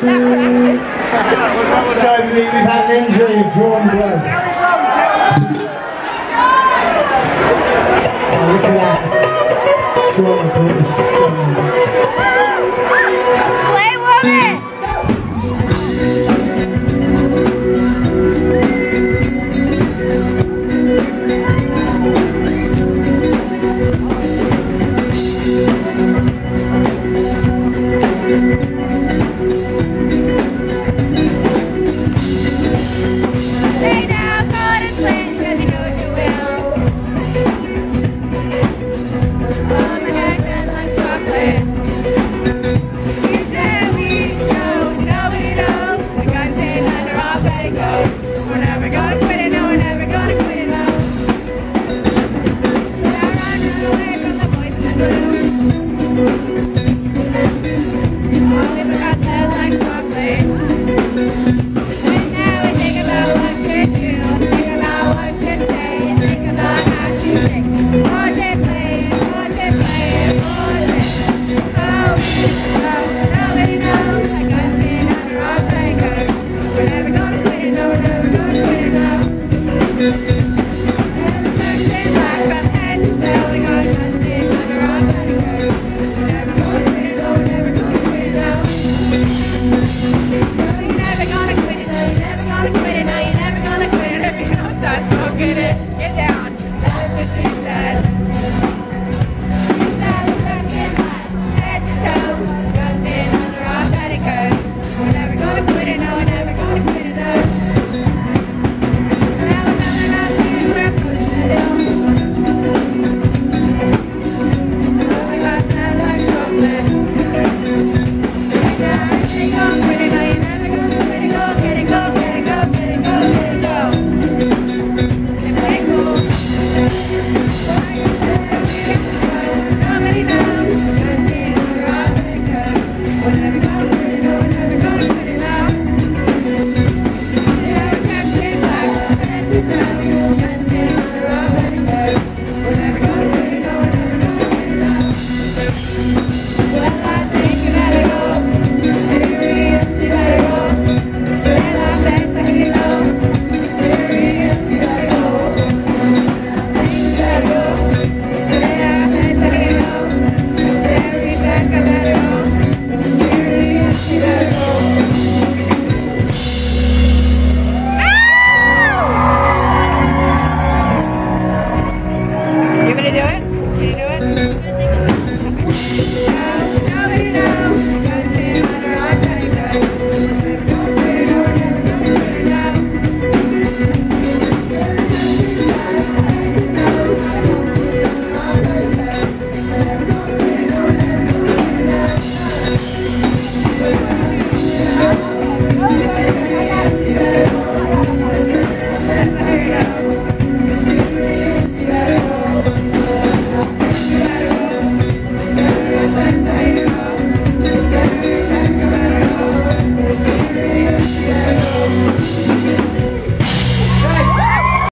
So we, we've had an injury of drawn blood. Oh, look at that. Strong British. Play woman!